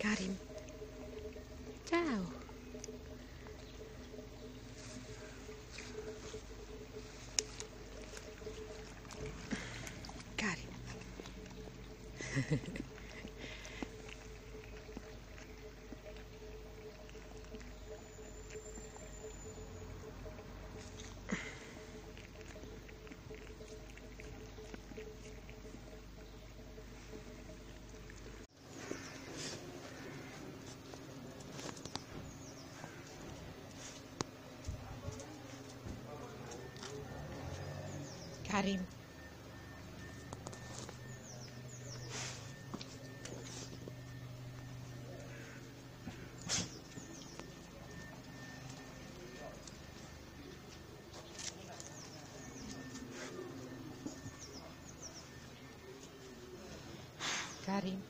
Karim. Ciao. Karim. Karim. Karim.